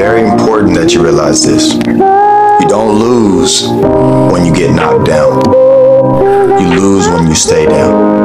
very important that you realize this. You don't lose when you get knocked down. You lose when you stay down.